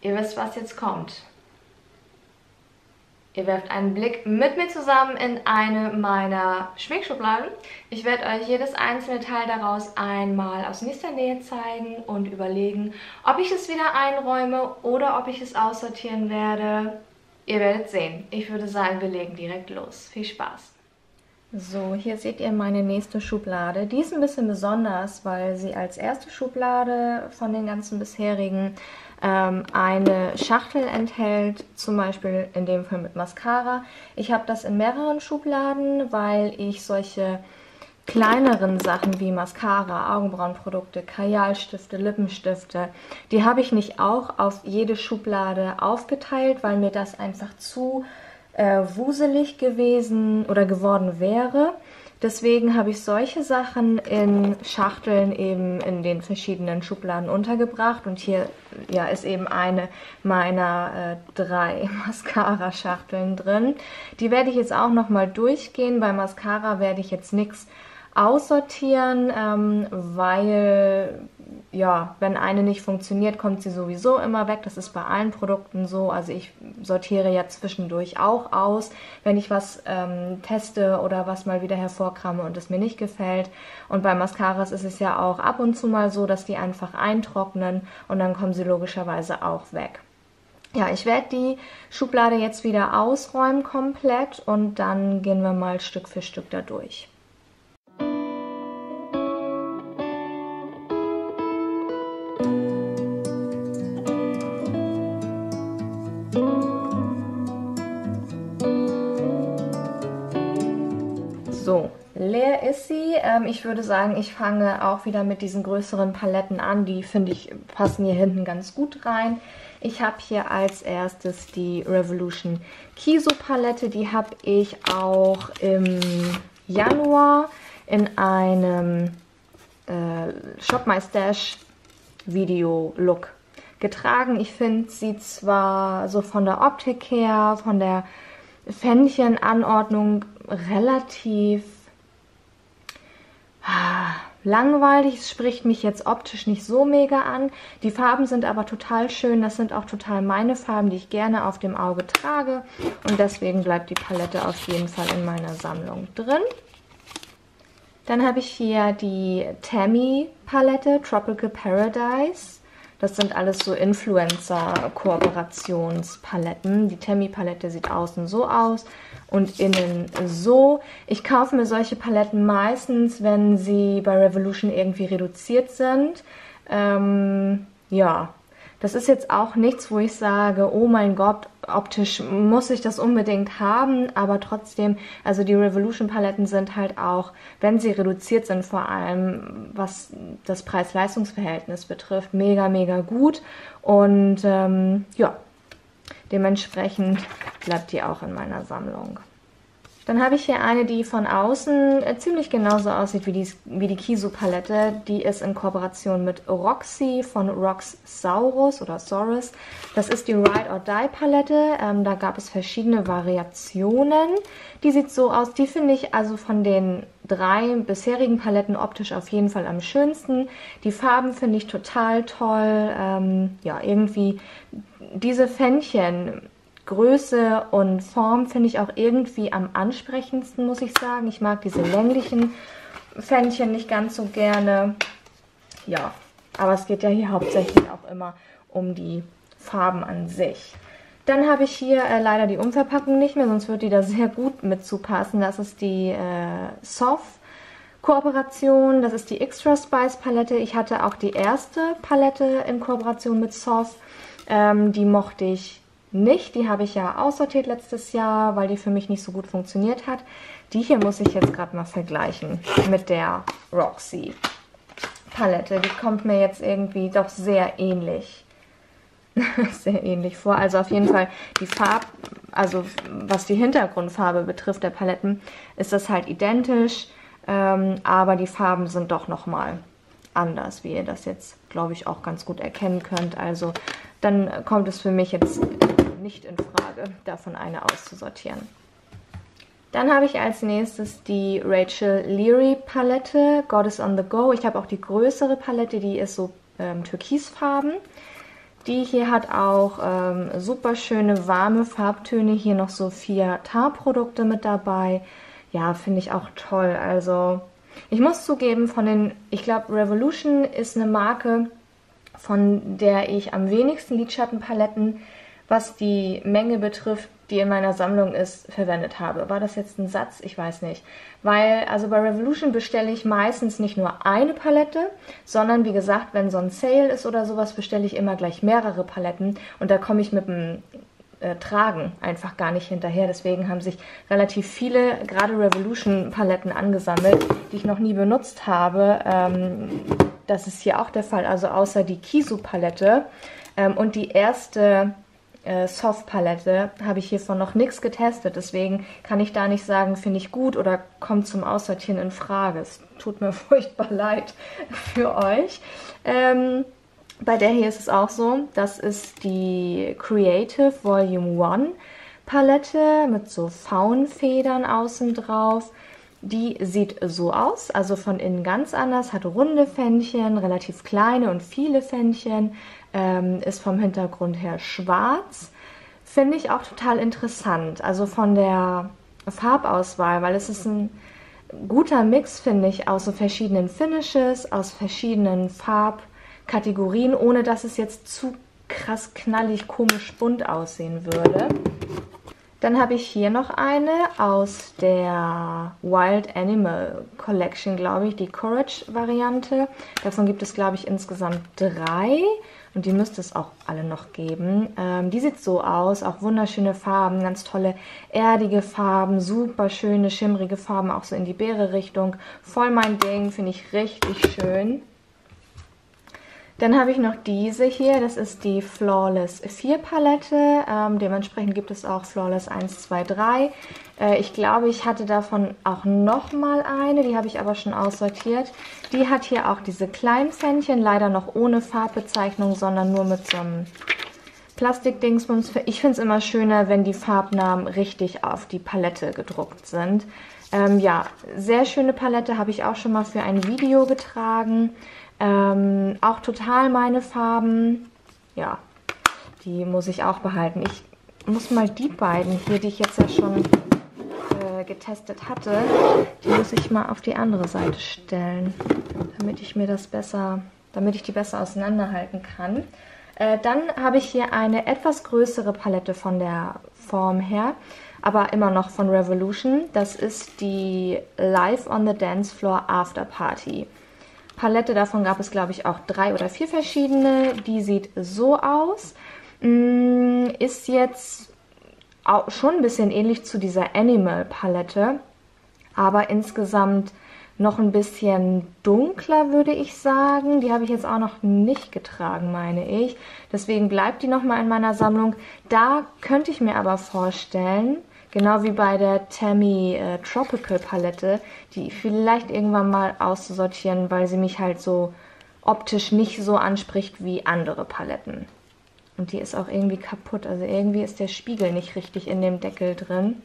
ihr wisst, was jetzt kommt. Ihr werft einen Blick mit mir zusammen in eine meiner Schminkschubladen. Ich werde euch jedes einzelne Teil daraus einmal aus nächster Nähe zeigen und überlegen, ob ich es wieder einräume oder ob ich es aussortieren werde. Ihr werdet sehen. Ich würde sagen, wir legen direkt los. Viel Spaß! So, hier seht ihr meine nächste Schublade. Die ist ein bisschen besonders, weil sie als erste Schublade von den ganzen bisherigen ähm, eine Schachtel enthält, zum Beispiel in dem Fall mit Mascara. Ich habe das in mehreren Schubladen, weil ich solche kleineren Sachen wie Mascara, Augenbrauenprodukte, Kajalstifte, Lippenstifte, die habe ich nicht auch auf jede Schublade aufgeteilt, weil mir das einfach zu äh, wuselig gewesen oder geworden wäre. Deswegen habe ich solche Sachen in Schachteln eben in den verschiedenen Schubladen untergebracht. Und hier ja, ist eben eine meiner äh, drei Mascara-Schachteln drin. Die werde ich jetzt auch nochmal durchgehen. Bei Mascara werde ich jetzt nichts aussortieren, ähm, weil ja, wenn eine nicht funktioniert, kommt sie sowieso immer weg. Das ist bei allen Produkten so. Also ich sortiere ja zwischendurch auch aus, wenn ich was ähm, teste oder was mal wieder hervorkramme und es mir nicht gefällt. Und bei Mascaras ist es ja auch ab und zu mal so, dass die einfach eintrocknen und dann kommen sie logischerweise auch weg. Ja, ich werde die Schublade jetzt wieder ausräumen komplett und dann gehen wir mal Stück für Stück da durch. Ist sie. Ähm, ich würde sagen, ich fange auch wieder mit diesen größeren Paletten an. Die, finde ich, passen hier hinten ganz gut rein. Ich habe hier als erstes die Revolution Kiso Palette. Die habe ich auch im Januar in einem äh, Shop My Stash Video Look getragen. Ich finde sie zwar so von der Optik her, von der Fändchenanordnung relativ langweilig. Es spricht mich jetzt optisch nicht so mega an. Die Farben sind aber total schön. Das sind auch total meine Farben, die ich gerne auf dem Auge trage. Und deswegen bleibt die Palette auf jeden Fall in meiner Sammlung drin. Dann habe ich hier die Tammy Palette Tropical Paradise. Das sind alles so Influencer-Kooperationspaletten. Die Tammy-Palette sieht außen so aus und innen so. Ich kaufe mir solche Paletten meistens, wenn sie bei Revolution irgendwie reduziert sind. Ähm, ja, das ist jetzt auch nichts, wo ich sage, oh mein Gott, optisch muss ich das unbedingt haben, aber trotzdem, also die Revolution Paletten sind halt auch, wenn sie reduziert sind, vor allem was das Preis-Leistungs-Verhältnis betrifft, mega, mega gut und ähm, ja, dementsprechend bleibt die auch in meiner Sammlung. Dann habe ich hier eine, die von außen äh, ziemlich genauso aussieht wie die, wie die Kisu-Palette. Die ist in Kooperation mit Roxy von Rox Saurus oder Saurus. Das ist die Ride or Die Palette. Ähm, da gab es verschiedene Variationen. Die sieht so aus. Die finde ich also von den drei bisherigen Paletten optisch auf jeden Fall am schönsten. Die Farben finde ich total toll. Ähm, ja, irgendwie diese Fännchen Größe und Form finde ich auch irgendwie am ansprechendsten, muss ich sagen. Ich mag diese länglichen Fännchen nicht ganz so gerne. Ja, aber es geht ja hier hauptsächlich auch immer um die Farben an sich. Dann habe ich hier äh, leider die Umverpackung nicht mehr, sonst würde die da sehr gut mit zupassen. Das ist die äh, Soft Kooperation. Das ist die Extra Spice Palette. Ich hatte auch die erste Palette in Kooperation mit Soft. Ähm, die mochte ich nicht. Die habe ich ja aussortiert letztes Jahr, weil die für mich nicht so gut funktioniert hat. Die hier muss ich jetzt gerade mal vergleichen mit der Roxy Palette. Die kommt mir jetzt irgendwie doch sehr ähnlich. sehr ähnlich vor. Also auf jeden Fall die Farbe, also was die Hintergrundfarbe betrifft der Paletten, ist das halt identisch. Ähm, aber die Farben sind doch nochmal anders, wie ihr das jetzt, glaube ich, auch ganz gut erkennen könnt. Also dann kommt es für mich jetzt nicht in Frage, davon eine auszusortieren. Dann habe ich als nächstes die Rachel Leary Palette, God is on the Go. Ich habe auch die größere Palette, die ist so ähm, türkisfarben. Die hier hat auch ähm, super schöne warme Farbtöne. Hier noch so vier Tar-Produkte mit dabei. Ja, finde ich auch toll. Also ich muss zugeben, von den, ich glaube, Revolution ist eine Marke, von der ich am wenigsten Lidschattenpaletten, was die Menge betrifft, die in meiner Sammlung ist, verwendet habe. War das jetzt ein Satz? Ich weiß nicht. Weil, also bei Revolution bestelle ich meistens nicht nur eine Palette, sondern wie gesagt, wenn so ein Sale ist oder sowas, bestelle ich immer gleich mehrere Paletten und da komme ich mit dem äh, Tragen einfach gar nicht hinterher. Deswegen haben sich relativ viele, gerade Revolution-Paletten angesammelt, die ich noch nie benutzt habe. Ähm, das ist hier auch der Fall, also außer die Kisu-Palette ähm, und die erste äh, Soft-Palette habe ich hiervon noch nichts getestet. Deswegen kann ich da nicht sagen, finde ich gut oder kommt zum Aussortieren in Frage. Es tut mir furchtbar leid für euch. Ähm, bei der hier ist es auch so, das ist die Creative Volume 1 Palette mit so Faunfedern außen drauf. Die sieht so aus, also von innen ganz anders, hat runde Fännchen, relativ kleine und viele Fännchen, ähm, ist vom Hintergrund her schwarz. Finde ich auch total interessant, also von der Farbauswahl, weil es ist ein guter Mix, finde ich, aus so verschiedenen Finishes, aus verschiedenen Farbkategorien, ohne dass es jetzt zu krass knallig, komisch bunt aussehen würde. Dann habe ich hier noch eine aus der Wild Animal Collection, glaube ich, die Courage-Variante. Davon gibt es, glaube ich, insgesamt drei und die müsste es auch alle noch geben. Ähm, die sieht so aus, auch wunderschöne Farben, ganz tolle erdige Farben, super schöne, schimmrige Farben, auch so in die Beere-Richtung. Voll mein Ding, finde ich richtig schön. Dann habe ich noch diese hier, das ist die Flawless 4 Palette. Ähm, dementsprechend gibt es auch Flawless 1, 2, 3. Äh, ich glaube, ich hatte davon auch nochmal eine, die habe ich aber schon aussortiert. Die hat hier auch diese kleinen Pfännchen, leider noch ohne Farbbezeichnung, sondern nur mit so einem Plastikdingsbums. Ich finde es immer schöner, wenn die Farbnamen richtig auf die Palette gedruckt sind. Ähm, ja, sehr schöne Palette, habe ich auch schon mal für ein Video getragen. Ähm, auch total meine Farben. Ja, die muss ich auch behalten. Ich muss mal die beiden hier, die ich jetzt ja schon äh, getestet hatte, die muss ich mal auf die andere Seite stellen, damit ich mir das besser, damit ich die besser auseinanderhalten kann. Äh, dann habe ich hier eine etwas größere Palette von der Form her, aber immer noch von Revolution. Das ist die Live on the Dance Floor After Party. Palette davon gab es, glaube ich, auch drei oder vier verschiedene. Die sieht so aus. Mm, ist jetzt auch schon ein bisschen ähnlich zu dieser Animal Palette, aber insgesamt noch ein bisschen dunkler, würde ich sagen. Die habe ich jetzt auch noch nicht getragen, meine ich. Deswegen bleibt die nochmal in meiner Sammlung. Da könnte ich mir aber vorstellen, Genau wie bei der Tammy äh, Tropical Palette, die vielleicht irgendwann mal auszusortieren, weil sie mich halt so optisch nicht so anspricht wie andere Paletten. Und die ist auch irgendwie kaputt, also irgendwie ist der Spiegel nicht richtig in dem Deckel drin.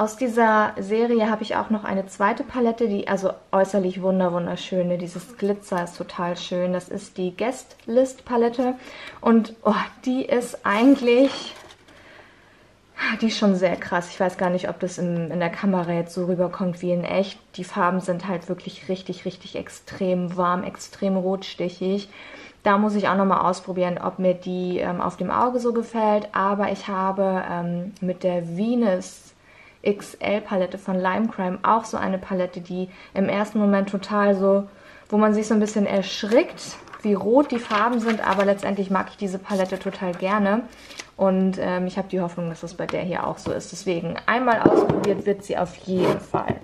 Aus dieser Serie habe ich auch noch eine zweite Palette, die also äußerlich wunder wunderschöne. Dieses Glitzer ist total schön. Das ist die Guest List Palette und oh, die ist eigentlich die ist schon sehr krass. Ich weiß gar nicht, ob das in, in der Kamera jetzt so rüberkommt wie in echt. Die Farben sind halt wirklich richtig, richtig extrem warm, extrem rotstichig. Da muss ich auch nochmal ausprobieren, ob mir die ähm, auf dem Auge so gefällt. Aber ich habe ähm, mit der Venus XL-Palette von Lime Crime auch so eine Palette, die im ersten Moment total so, wo man sich so ein bisschen erschrickt, wie rot die Farben sind, aber letztendlich mag ich diese Palette total gerne. Und ähm, ich habe die Hoffnung, dass das bei der hier auch so ist. Deswegen einmal ausprobiert wird sie auf jeden Fall.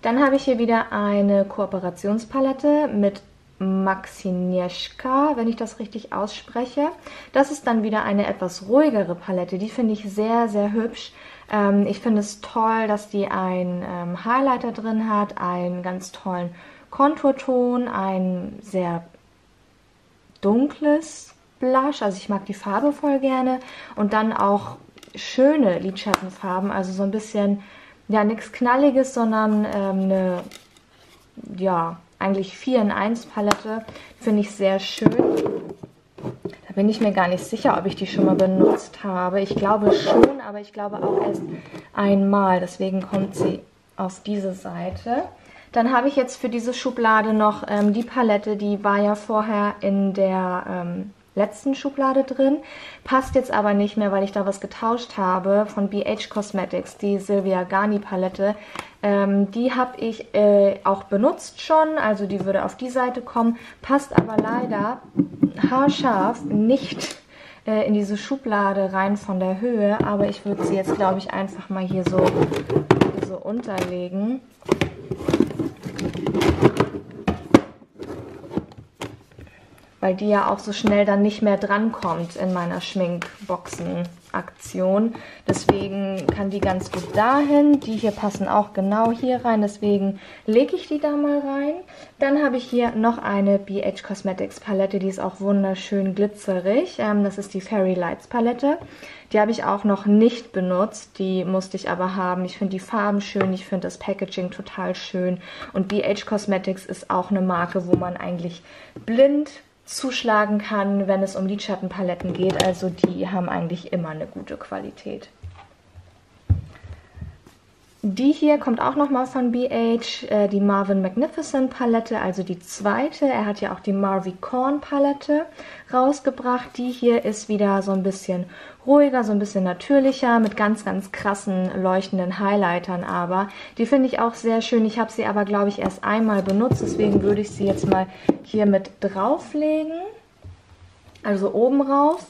Dann habe ich hier wieder eine Kooperationspalette mit Maxinieszka, wenn ich das richtig ausspreche. Das ist dann wieder eine etwas ruhigere Palette. Die finde ich sehr, sehr hübsch. Ähm, ich finde es toll, dass die einen ähm, Highlighter drin hat, einen ganz tollen Konturton, ein sehr dunkles Blush. Also ich mag die Farbe voll gerne. Und dann auch schöne Lidschattenfarben, also so ein bisschen, ja, nichts Knalliges, sondern ähm, eine, ja, eigentlich 4 in 1 Palette. Finde ich sehr schön. Da bin ich mir gar nicht sicher, ob ich die schon mal benutzt habe. Ich glaube schon, aber ich glaube auch erst einmal. Deswegen kommt sie auf diese Seite. Dann habe ich jetzt für diese Schublade noch ähm, die Palette, die war ja vorher in der ähm, letzten Schublade drin. Passt jetzt aber nicht mehr, weil ich da was getauscht habe von BH Cosmetics, die Silvia Garni Palette. Ähm, die habe ich äh, auch benutzt schon, also die würde auf die Seite kommen, passt aber leider haarscharf nicht äh, in diese Schublade rein von der Höhe, aber ich würde sie jetzt, glaube ich, einfach mal hier so, so unterlegen. Weil die ja auch so schnell dann nicht mehr drankommt in meiner Schminkboxen-Aktion. Deswegen kann die ganz gut dahin. Die hier passen auch genau hier rein, deswegen lege ich die da mal rein. Dann habe ich hier noch eine BH Cosmetics Palette, die ist auch wunderschön glitzerig. Ähm, das ist die Fairy Lights Palette. Die habe ich auch noch nicht benutzt, die musste ich aber haben. Ich finde die Farben schön, ich finde das Packaging total schön. Und BH Cosmetics ist auch eine Marke, wo man eigentlich blind zuschlagen kann, wenn es um Lidschattenpaletten geht. Also die haben eigentlich immer eine gute Qualität. Die hier kommt auch nochmal von BH, äh, die Marvin Magnificent Palette, also die zweite. Er hat ja auch die Marvy Korn Palette rausgebracht. Die hier ist wieder so ein bisschen ruhiger, so ein bisschen natürlicher, mit ganz, ganz krassen leuchtenden Highlightern aber. Die finde ich auch sehr schön. Ich habe sie aber, glaube ich, erst einmal benutzt, deswegen würde ich sie jetzt mal hier mit drauflegen. Also oben raus.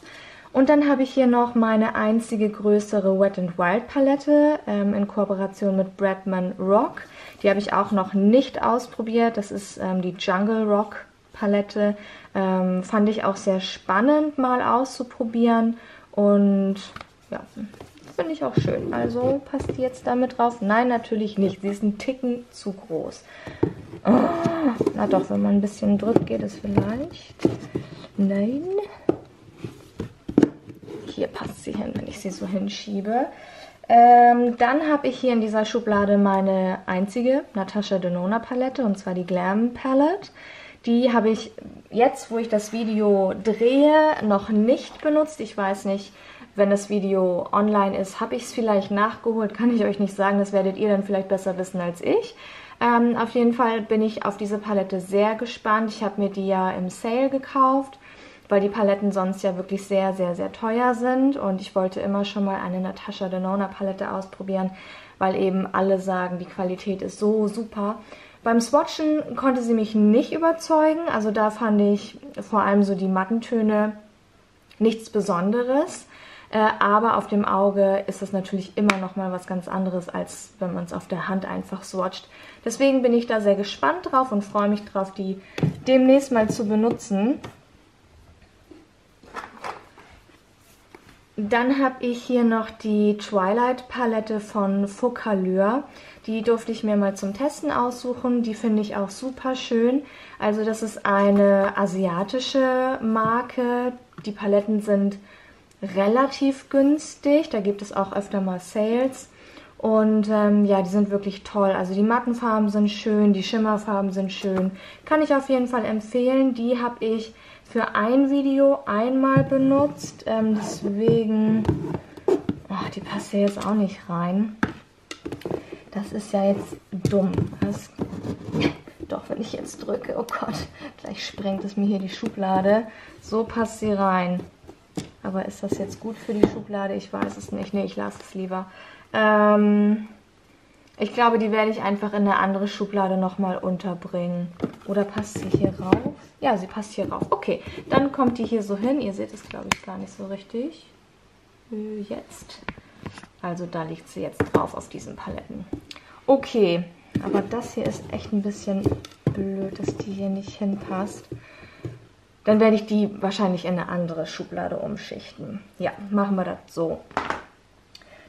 Und dann habe ich hier noch meine einzige größere Wet n Wild Palette ähm, in Kooperation mit Bradman Rock. Die habe ich auch noch nicht ausprobiert. Das ist ähm, die Jungle Rock Palette. Ähm, fand ich auch sehr spannend mal auszuprobieren. Und ja, finde ich auch schön. Also passt die jetzt damit drauf? Nein, natürlich nicht. Sie ist ein Ticken zu groß. Oh, na doch, wenn man ein bisschen drückt, geht es vielleicht. Nein hier passt sie hin, wenn ich sie so hinschiebe. Ähm, dann habe ich hier in dieser Schublade meine einzige Natasha Denona Palette, und zwar die Glam Palette. Die habe ich jetzt, wo ich das Video drehe, noch nicht benutzt. Ich weiß nicht, wenn das Video online ist, habe ich es vielleicht nachgeholt. Kann ich euch nicht sagen, das werdet ihr dann vielleicht besser wissen als ich. Ähm, auf jeden Fall bin ich auf diese Palette sehr gespannt. Ich habe mir die ja im Sale gekauft weil die Paletten sonst ja wirklich sehr, sehr, sehr teuer sind. Und ich wollte immer schon mal eine Natasha Denona Palette ausprobieren, weil eben alle sagen, die Qualität ist so super. Beim Swatchen konnte sie mich nicht überzeugen. Also da fand ich vor allem so die Mattentöne nichts Besonderes. Äh, aber auf dem Auge ist es natürlich immer noch mal was ganz anderes, als wenn man es auf der Hand einfach swatcht. Deswegen bin ich da sehr gespannt drauf und freue mich drauf, die demnächst mal zu benutzen. Dann habe ich hier noch die Twilight Palette von Focallure. Die durfte ich mir mal zum Testen aussuchen. Die finde ich auch super schön. Also das ist eine asiatische Marke. Die Paletten sind relativ günstig. Da gibt es auch öfter mal Sales. Und ähm, ja, die sind wirklich toll. Also die Mattenfarben sind schön, die Schimmerfarben sind schön. Kann ich auf jeden Fall empfehlen. Die habe ich für ein Video einmal benutzt. Ähm, deswegen, oh, die passt hier jetzt auch nicht rein. Das ist ja jetzt dumm. Das, doch, wenn ich jetzt drücke, oh Gott, gleich sprengt es mir hier die Schublade. So passt sie rein. Aber ist das jetzt gut für die Schublade? Ich weiß es nicht. Nee, ich lasse es lieber. Ähm, ich glaube, die werde ich einfach in eine andere Schublade nochmal unterbringen. Oder passt sie hier rauf? Ja, sie passt hier rauf. Okay, dann kommt die hier so hin. Ihr seht es, glaube ich, gar nicht so richtig. Äh, jetzt. Also da liegt sie jetzt drauf auf diesen Paletten. Okay, aber das hier ist echt ein bisschen blöd, dass die hier nicht hinpasst. Dann werde ich die wahrscheinlich in eine andere Schublade umschichten. Ja, machen wir das so.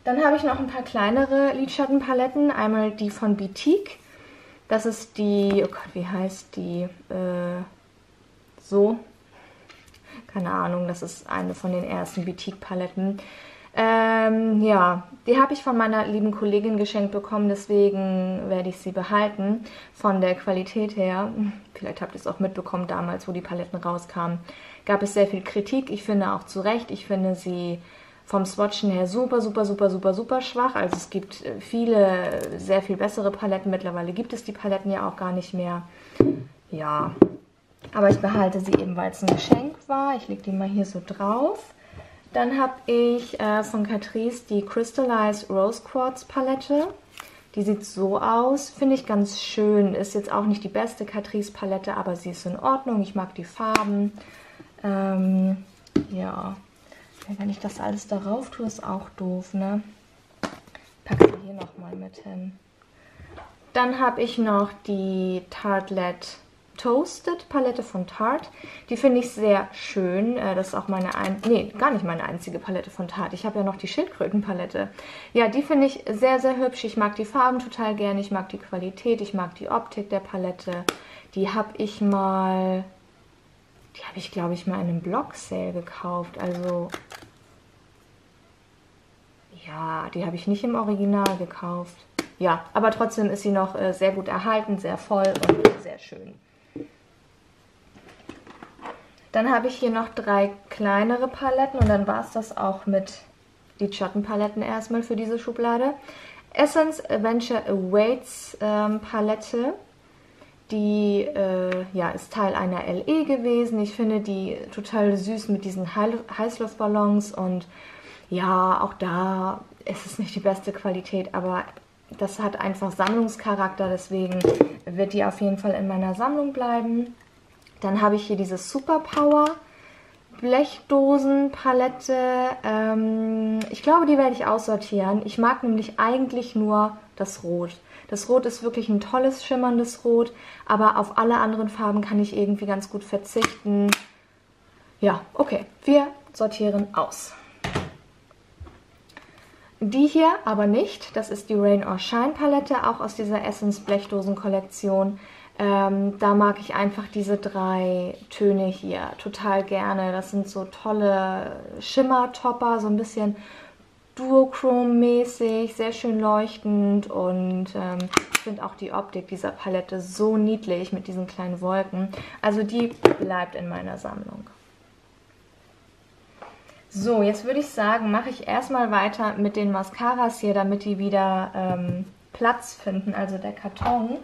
Dann habe ich noch ein paar kleinere Lidschattenpaletten. Einmal die von Boutique. Das ist die, oh Gott, wie heißt die? Äh, so. Keine Ahnung, das ist eine von den ersten Boutique-Paletten. Ähm, ja, die habe ich von meiner lieben Kollegin geschenkt bekommen, deswegen werde ich sie behalten. Von der Qualität her, vielleicht habt ihr es auch mitbekommen damals, wo die Paletten rauskamen, gab es sehr viel Kritik. Ich finde auch zu Recht, ich finde sie vom Swatchen her super, super, super, super, super schwach. Also es gibt äh, viele, sehr viel bessere Paletten. Mittlerweile gibt es die Paletten ja auch gar nicht mehr. Ja, aber ich behalte sie eben, weil es ein Geschenk war. Ich lege die mal hier so drauf. Dann habe ich äh, von Catrice die Crystallized Rose Quartz Palette. Die sieht so aus, finde ich ganz schön. Ist jetzt auch nicht die beste Catrice Palette, aber sie ist in Ordnung. Ich mag die Farben. Ähm, ja, wenn ich das alles darauf tue, ist auch doof, ne? Packe sie hier nochmal mit hin. Dann habe ich noch die Tartlet Toasted Palette von Tarte. Die finde ich sehr schön. Äh, das ist auch meine, ein nee, gar nicht meine einzige Palette von Tarte. Ich habe ja noch die Schildkrötenpalette. Ja, die finde ich sehr, sehr hübsch. Ich mag die Farben total gerne. Ich mag die Qualität. Ich mag die Optik der Palette. Die habe ich mal, die habe ich glaube ich mal in einem Blog-Sale gekauft. Also, ja, die habe ich nicht im Original gekauft. Ja, aber trotzdem ist sie noch äh, sehr gut erhalten, sehr voll und sehr schön. Dann habe ich hier noch drei kleinere Paletten und dann war es das auch mit die Schattenpaletten erstmal für diese Schublade. Essence Adventure Awaits ähm, Palette. Die äh, ja, ist Teil einer LE gewesen. Ich finde die total süß mit diesen Heißluftballons und ja, auch da ist es nicht die beste Qualität, aber das hat einfach Sammlungscharakter, deswegen wird die auf jeden Fall in meiner Sammlung bleiben. Dann habe ich hier diese Superpower Blechdosenpalette. Ähm, ich glaube, die werde ich aussortieren. Ich mag nämlich eigentlich nur das Rot. Das Rot ist wirklich ein tolles, schimmerndes Rot, aber auf alle anderen Farben kann ich irgendwie ganz gut verzichten. Ja, okay, wir sortieren aus. Die hier aber nicht, das ist die Rain or Shine Palette, auch aus dieser Essence Blechdosen Kollektion. Ähm, da mag ich einfach diese drei Töne hier total gerne. Das sind so tolle Schimmertopper, so ein bisschen Duochrome-mäßig, sehr schön leuchtend und ähm, ich finde auch die Optik dieser Palette so niedlich mit diesen kleinen Wolken. Also die bleibt in meiner Sammlung. So, jetzt würde ich sagen, mache ich erstmal weiter mit den Mascaras hier, damit die wieder ähm, Platz finden, also der Karton.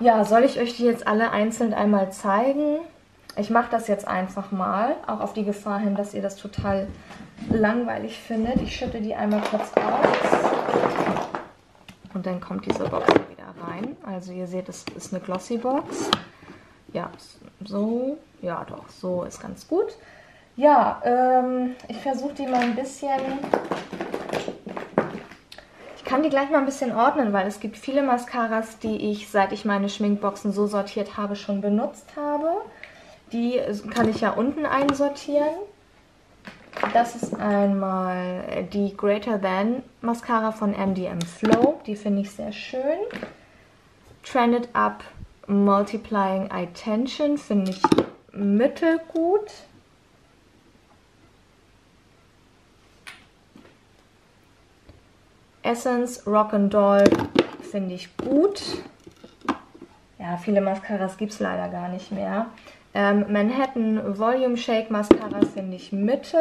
Ja, soll ich euch die jetzt alle einzeln einmal zeigen? Ich mache das jetzt einfach mal, auch auf die Gefahr hin, dass ihr das total langweilig findet. Ich schütte die einmal kurz aus und dann kommt diese Box wieder rein. Also ihr seht, es ist eine Glossy Box. Ja, so, ja doch, so ist ganz gut. Ja, ähm, ich versuche die mal ein bisschen kann die gleich mal ein bisschen ordnen, weil es gibt viele Mascaras, die ich, seit ich meine Schminkboxen so sortiert habe, schon benutzt habe. Die kann ich ja unten einsortieren. Das ist einmal die Greater Than Mascara von MDM Flow. Die finde ich sehr schön. Trended Up Multiplying Eye Tension finde ich mittelgut. Essence Rock'n'Doll finde ich gut. Ja, viele Mascaras gibt es leider gar nicht mehr. Ähm, Manhattan Volume Shake Mascara finde ich mittel.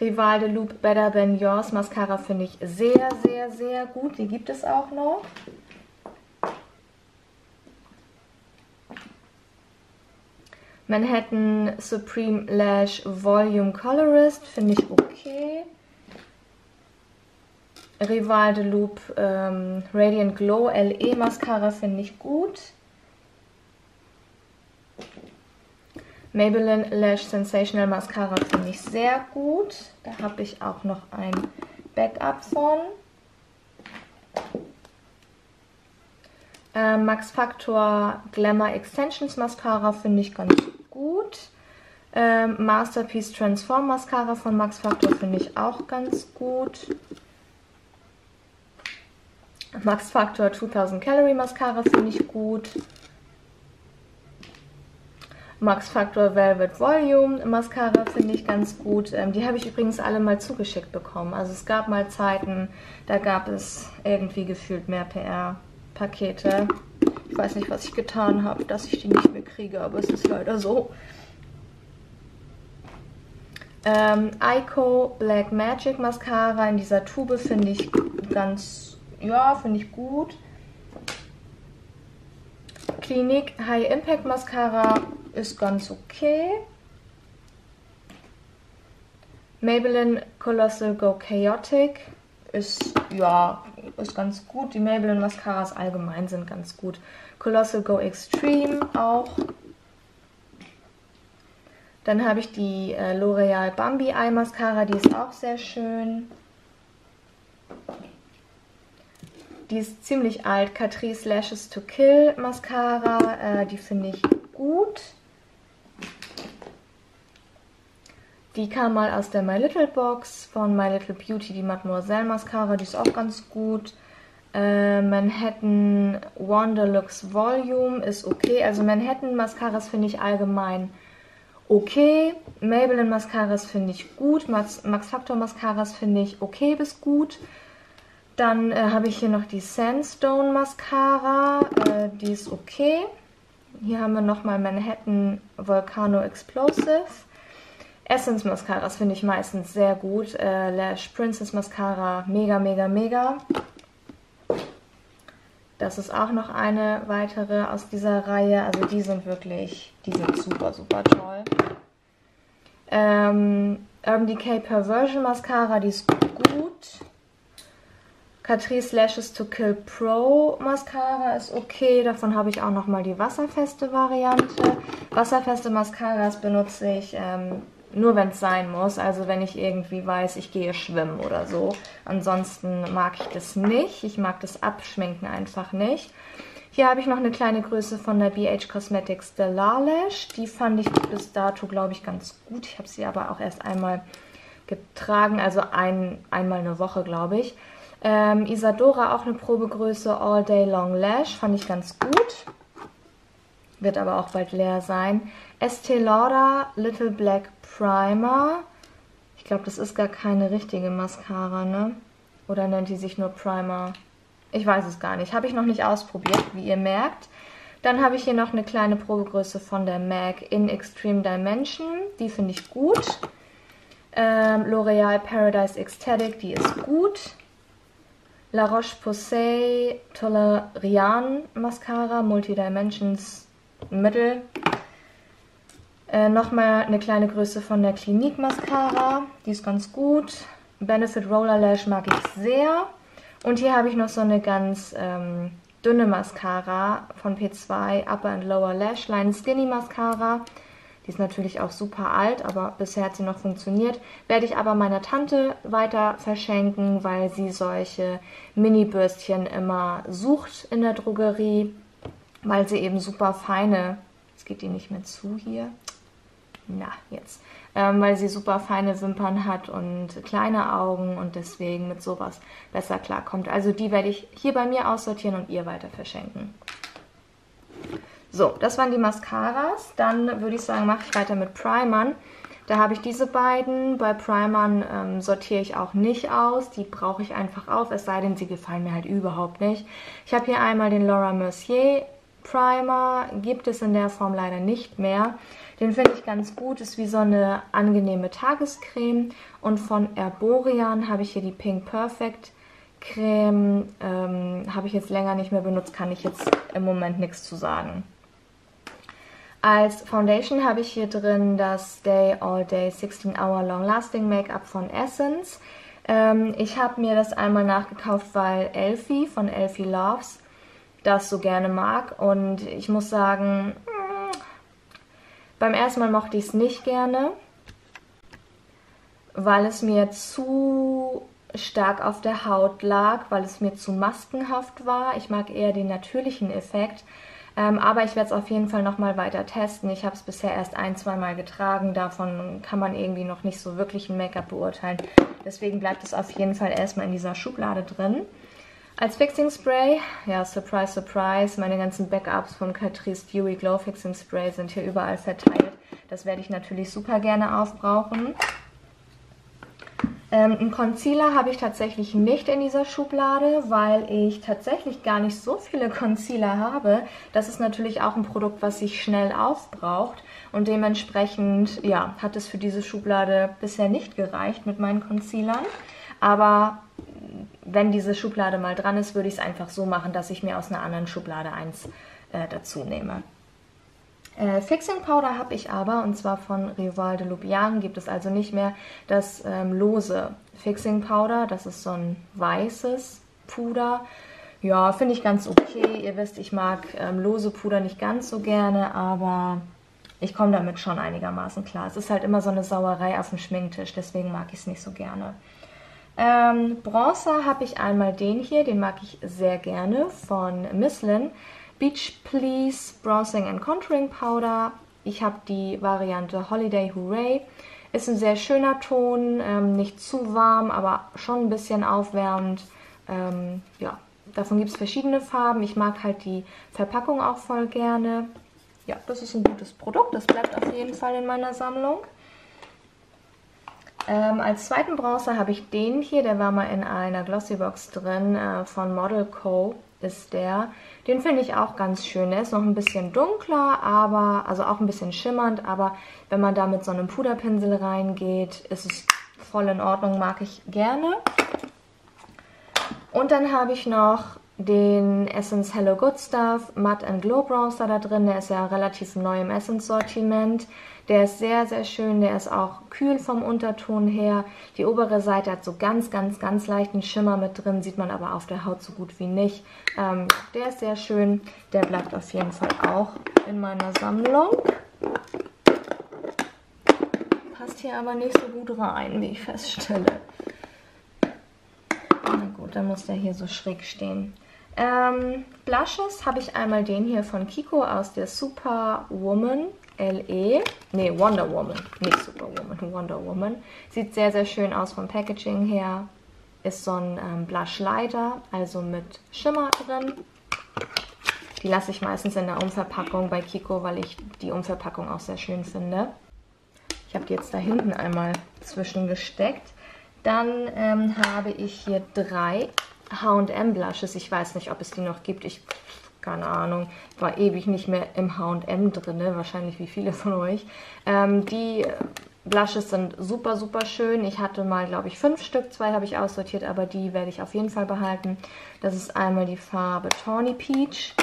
Rival de Loop Better Than Yours Mascara finde ich sehr, sehr, sehr gut. Die gibt es auch noch. Manhattan Supreme Lash Volume Colorist finde ich okay. Rival de Loop ähm, Radiant Glow LE Mascara finde ich gut. Maybelline Lash Sensational Mascara finde ich sehr gut. Da habe ich auch noch ein Backup von. Äh, Max Factor Glamour Extensions Mascara finde ich ganz gut. Ähm, Masterpiece Transform Mascara von Max Factor finde ich auch ganz gut. Max Factor 2000 Calorie Mascara finde ich gut. Max Factor Velvet Volume Mascara finde ich ganz gut. Ähm, die habe ich übrigens alle mal zugeschickt bekommen. Also es gab mal Zeiten, da gab es irgendwie gefühlt mehr PR-Pakete. Ich weiß nicht, was ich getan habe, dass ich die nicht mehr kriege, aber es ist leider so. Ähm, Ico Black Magic Mascara in dieser Tube finde ich ganz, ja, finde ich gut. Clinique High Impact Mascara ist ganz okay. Maybelline Colossal Go Chaotic ist, ja, ist ganz gut. Die Maybelline Mascaras allgemein sind ganz gut. Colossal Go Extreme auch. Dann habe ich die äh, L'Oreal Bambi Eye Mascara, die ist auch sehr schön. Die ist ziemlich alt, Catrice Lashes to Kill Mascara, äh, die finde ich gut. Die kam mal aus der My Little Box von My Little Beauty, die Mademoiselle Mascara, die ist auch ganz gut. Äh, Manhattan Wanderlux Volume ist okay. Also Manhattan Mascaras finde ich allgemein okay. Maybelline Mascaras finde ich gut. Max, Max Factor Mascaras finde ich okay bis gut. Dann äh, habe ich hier noch die Sandstone Mascara. Äh, die ist okay. Hier haben wir nochmal Manhattan Volcano Explosive. Essence Mascaras finde ich meistens sehr gut. Äh, Lash Princess Mascara, mega, mega, mega. Das ist auch noch eine weitere aus dieser Reihe. Also die sind wirklich, die sind super, super toll. Ähm, Urban Decay Perversion Mascara, die ist gut. Catrice Lashes to Kill Pro Mascara ist okay. Davon habe ich auch nochmal die wasserfeste Variante. Wasserfeste Mascaras benutze ich ähm, nur wenn es sein muss. Also wenn ich irgendwie weiß, ich gehe schwimmen oder so. Ansonsten mag ich das nicht. Ich mag das Abschminken einfach nicht. Hier habe ich noch eine kleine Größe von der BH Cosmetics Stellar Lash. Die fand ich bis dato, glaube ich, ganz gut. Ich habe sie aber auch erst einmal getragen, also ein, einmal eine Woche, glaube ich. Ähm, Isadora auch eine Probegröße All Day Long Lash, fand ich ganz gut. Wird aber auch bald leer sein. Estee Lauder Little Black Primer. Ich glaube, das ist gar keine richtige Mascara, ne? Oder nennt die sich nur Primer? Ich weiß es gar nicht. Habe ich noch nicht ausprobiert, wie ihr merkt. Dann habe ich hier noch eine kleine Probegröße von der MAC in Extreme Dimension. Die finde ich gut. Ähm, L'Oreal Paradise Ecstatic, die ist gut. La Roche-Posay Tolerian Mascara Multidimensions Mittel äh, Nochmal eine kleine Größe von der Clinique Mascara. Die ist ganz gut. Benefit Roller Lash mag ich sehr. Und hier habe ich noch so eine ganz ähm, dünne Mascara von P2 Upper and Lower Lash Line Skinny Mascara. Die ist natürlich auch super alt, aber bisher hat sie noch funktioniert. Werde ich aber meiner Tante weiter verschenken, weil sie solche Mini-Bürstchen immer sucht in der Drogerie, weil sie eben super feine, jetzt geht die nicht mehr zu hier, na, jetzt. Ähm, weil sie super feine Wimpern hat und kleine Augen und deswegen mit sowas besser klarkommt. Also die werde ich hier bei mir aussortieren und ihr weiter verschenken. So, das waren die Mascaras. Dann würde ich sagen, mache ich weiter mit Primern. Da habe ich diese beiden. Bei Primern ähm, sortiere ich auch nicht aus. Die brauche ich einfach auf, es sei denn, sie gefallen mir halt überhaupt nicht. Ich habe hier einmal den Laura Mercier Primer. Gibt es in der Form leider nicht mehr. Den finde ich ganz gut, ist wie so eine angenehme Tagescreme. Und von Erborian habe ich hier die Pink Perfect Creme. Ähm, habe ich jetzt länger nicht mehr benutzt, kann ich jetzt im Moment nichts zu sagen. Als Foundation habe ich hier drin das Day All Day 16 Hour Long Lasting Make-up von Essence. Ähm, ich habe mir das einmal nachgekauft, weil Elfie von Elfie Loves das so gerne mag. Und ich muss sagen, beim ersten Mal mochte ich es nicht gerne, weil es mir zu stark auf der Haut lag, weil es mir zu maskenhaft war. Ich mag eher den natürlichen Effekt. Ähm, aber ich werde es auf jeden Fall nochmal weiter testen. Ich habe es bisher erst ein, zwei Mal getragen. Davon kann man irgendwie noch nicht so wirklich ein Make-up beurteilen. Deswegen bleibt es auf jeden Fall erstmal in dieser Schublade drin. Als Fixing Spray, ja, surprise, surprise, meine ganzen Backups vom Catrice Dewy Glow Fixing Spray sind hier überall verteilt. Das werde ich natürlich super gerne aufbrauchen. Ähm, einen Concealer habe ich tatsächlich nicht in dieser Schublade, weil ich tatsächlich gar nicht so viele Concealer habe. Das ist natürlich auch ein Produkt, was sich schnell aufbraucht und dementsprechend ja, hat es für diese Schublade bisher nicht gereicht mit meinen Concealern. Aber wenn diese Schublade mal dran ist, würde ich es einfach so machen, dass ich mir aus einer anderen Schublade eins äh, dazu nehme. Äh, Fixing Powder habe ich aber, und zwar von Rival de Lubian, gibt es also nicht mehr das ähm, lose Fixing Powder. Das ist so ein weißes Puder. Ja, finde ich ganz okay. Ihr wisst, ich mag ähm, lose Puder nicht ganz so gerne, aber ich komme damit schon einigermaßen klar. Es ist halt immer so eine Sauerei auf dem Schminktisch, deswegen mag ich es nicht so gerne. Ähm, Bronzer habe ich einmal den hier, den mag ich sehr gerne von Misslin. Beach Please Bronzing and Contouring Powder. Ich habe die Variante Holiday Hooray. Ist ein sehr schöner Ton, ähm, nicht zu warm, aber schon ein bisschen aufwärmend. Ähm, ja, davon gibt es verschiedene Farben. Ich mag halt die Verpackung auch voll gerne. Ja, das ist ein gutes Produkt. Das bleibt auf jeden Fall in meiner Sammlung. Ähm, als zweiten Bronzer habe ich den hier, der war mal in einer Glossybox drin, äh, von Model Co. ist der. Den finde ich auch ganz schön. Der ist noch ein bisschen dunkler, aber also auch ein bisschen schimmernd, aber wenn man da mit so einem Puderpinsel reingeht, ist es voll in Ordnung, mag ich gerne. Und dann habe ich noch den Essence Hello Good Stuff Matte Glow Bronzer da drin. Der ist ja relativ neu im Essence-Sortiment. Der ist sehr, sehr schön. Der ist auch kühl vom Unterton her. Die obere Seite hat so ganz, ganz, ganz leichten Schimmer mit drin. Sieht man aber auf der Haut so gut wie nicht. Ähm, der ist sehr schön. Der bleibt auf jeden Fall auch in meiner Sammlung. Passt hier aber nicht so gut rein, wie ich feststelle. Na gut, dann muss der hier so schräg stehen. Ähm, Blushes habe ich einmal den hier von Kiko aus der Superwoman LE. Ne, Wonder Woman, nicht Superwoman, Wonder Woman. Sieht sehr, sehr schön aus vom Packaging her. Ist so ein ähm, Blush Lighter, also mit Schimmer drin. Die lasse ich meistens in der Umverpackung bei Kiko, weil ich die Umverpackung auch sehr schön finde. Ich habe die jetzt da hinten einmal zwischengesteckt. Dann ähm, habe ich hier drei H&M Blushes. Ich weiß nicht, ob es die noch gibt. Ich, keine Ahnung, war ewig nicht mehr im H&M drin, wahrscheinlich wie viele von euch. Ähm, die Blushes sind super, super schön. Ich hatte mal, glaube ich, fünf Stück. Zwei habe ich aussortiert, aber die werde ich auf jeden Fall behalten. Das ist einmal die Farbe Tawny Peach,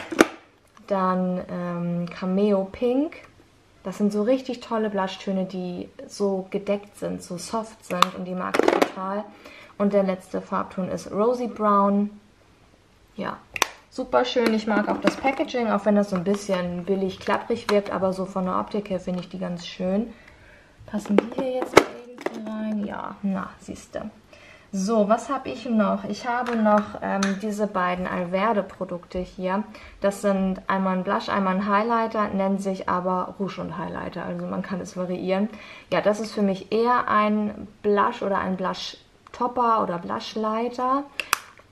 dann ähm, Cameo Pink. Das sind so richtig tolle Blushtöne, die so gedeckt sind, so soft sind und die mag ich total. Und der letzte Farbton ist Rosy Brown. Ja, super schön. Ich mag auch das Packaging, auch wenn das so ein bisschen billig klapprig wirkt, aber so von der Optik her finde ich die ganz schön. Passen die hier jetzt irgendwie rein? Ja, na, siehste. So, was habe ich noch? Ich habe noch ähm, diese beiden Alverde-Produkte hier. Das sind einmal ein Blush, einmal ein Highlighter, nennen sich aber Rouge und Highlighter. Also man kann es variieren. Ja, das ist für mich eher ein Blush oder ein Blush Topper oder Blushlighter.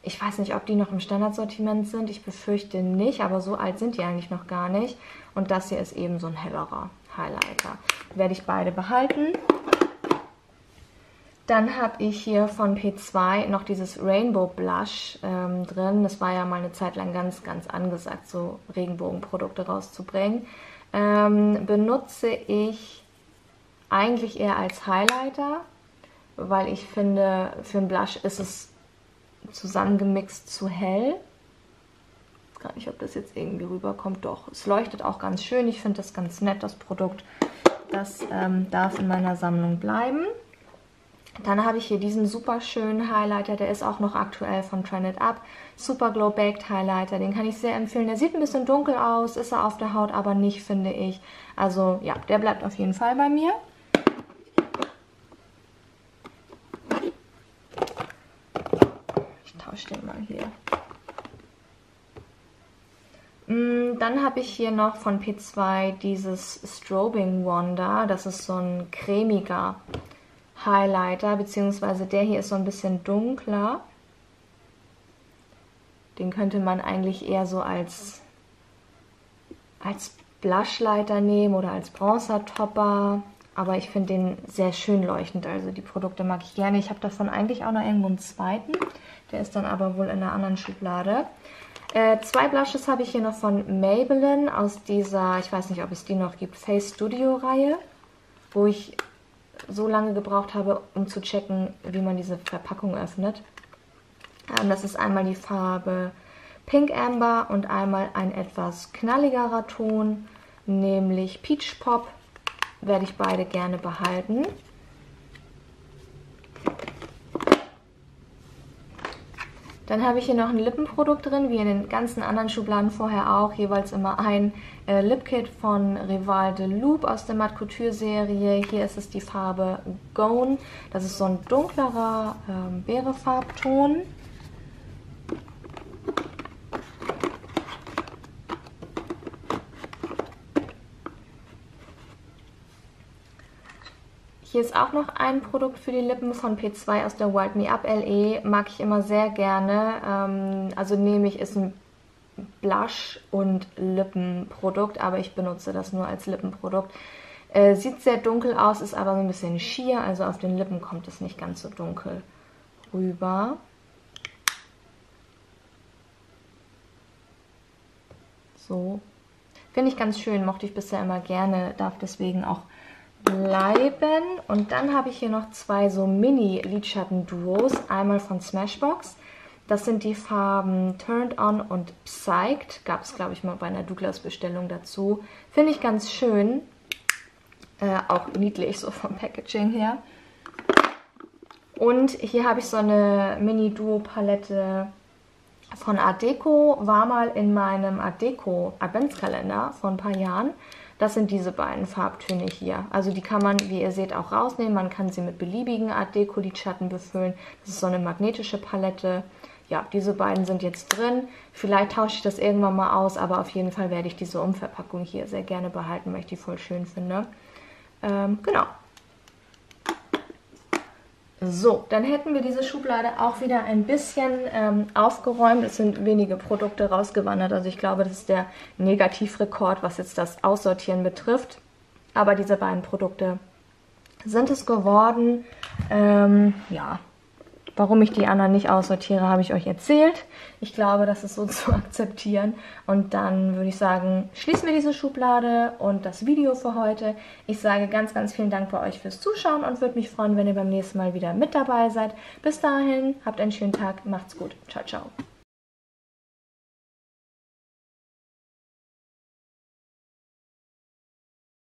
Ich weiß nicht, ob die noch im Standardsortiment sind. Ich befürchte nicht, aber so alt sind die eigentlich noch gar nicht. Und das hier ist eben so ein hellerer Highlighter. Werde ich beide behalten. Dann habe ich hier von P2 noch dieses Rainbow Blush ähm, drin. Das war ja mal eine Zeit lang ganz, ganz angesagt, so Regenbogenprodukte rauszubringen. Ähm, benutze ich eigentlich eher als Highlighter, weil ich finde, für einen Blush ist es zusammengemixt zu hell. Ich weiß gar nicht, ob das jetzt irgendwie rüberkommt. Doch, es leuchtet auch ganz schön. Ich finde das ganz nett, das Produkt. Das ähm, darf in meiner Sammlung bleiben. Dann habe ich hier diesen super schönen Highlighter, der ist auch noch aktuell von Trend It Up. Super Glow Baked Highlighter, den kann ich sehr empfehlen. Der sieht ein bisschen dunkel aus, ist er auf der Haut aber nicht, finde ich. Also ja, der bleibt auf jeden Fall bei mir. Den mal hier. Mm, dann habe ich hier noch von P2 dieses Strobing Wonder. Das ist so ein cremiger Highlighter, beziehungsweise der hier ist so ein bisschen dunkler. Den könnte man eigentlich eher so als, als Blushleiter nehmen oder als Bronzer-Topper. Aber ich finde den sehr schön leuchtend. Also die Produkte mag ich gerne. Ich habe davon eigentlich auch noch irgendwo einen zweiten. Der ist dann aber wohl in einer anderen Schublade. Äh, zwei Blushes habe ich hier noch von Maybelline aus dieser, ich weiß nicht, ob es die noch gibt, Face Studio Reihe, wo ich so lange gebraucht habe, um zu checken, wie man diese Verpackung öffnet. Ähm, das ist einmal die Farbe Pink Amber und einmal ein etwas knalligerer Ton, nämlich Peach Pop. Werde ich beide gerne behalten. Dann habe ich hier noch ein Lippenprodukt drin, wie in den ganzen anderen Schubladen vorher auch. Jeweils immer ein äh, Lipkit von Rival de Loop aus der Matte Couture Serie. Hier ist es die Farbe Gone. Das ist so ein dunklerer ähm, Beerefarbton. Hier ist auch noch ein Produkt für die Lippen von P2 aus der Wild Me Up LE. Mag ich immer sehr gerne. Ähm, also nehme ich, ist ein Blush- und Lippenprodukt, aber ich benutze das nur als Lippenprodukt. Äh, sieht sehr dunkel aus, ist aber so ein bisschen schier, also auf den Lippen kommt es nicht ganz so dunkel rüber. So. Finde ich ganz schön, mochte ich bisher immer gerne, darf deswegen auch bleiben. Und dann habe ich hier noch zwei so Mini-Lidschatten-Duos. Einmal von Smashbox. Das sind die Farben Turned On und Psyched. Gab es, glaube ich, mal bei einer Douglas-Bestellung dazu. Finde ich ganz schön. Äh, auch niedlich, so vom Packaging her. Und hier habe ich so eine Mini-Duo-Palette von Art Deco. War mal in meinem Art Deco Adventskalender vor ein paar Jahren. Das sind diese beiden Farbtöne hier. Also die kann man, wie ihr seht, auch rausnehmen. Man kann sie mit beliebigen Art Deco Lidschatten befüllen. Das ist so eine magnetische Palette. Ja, diese beiden sind jetzt drin. Vielleicht tausche ich das irgendwann mal aus, aber auf jeden Fall werde ich diese Umverpackung hier sehr gerne behalten, weil ich die voll schön finde. Ähm, genau. So, dann hätten wir diese Schublade auch wieder ein bisschen ähm, aufgeräumt. Es sind wenige Produkte rausgewandert. Also ich glaube, das ist der Negativrekord, was jetzt das Aussortieren betrifft. Aber diese beiden Produkte sind es geworden. Ähm, ja, Warum ich die anderen nicht aussortiere, habe ich euch erzählt. Ich glaube, das ist so zu akzeptieren. Und dann würde ich sagen, schließen wir diese Schublade und das Video für heute. Ich sage ganz, ganz vielen Dank bei euch fürs Zuschauen und würde mich freuen, wenn ihr beim nächsten Mal wieder mit dabei seid. Bis dahin, habt einen schönen Tag, macht's gut. Ciao, ciao.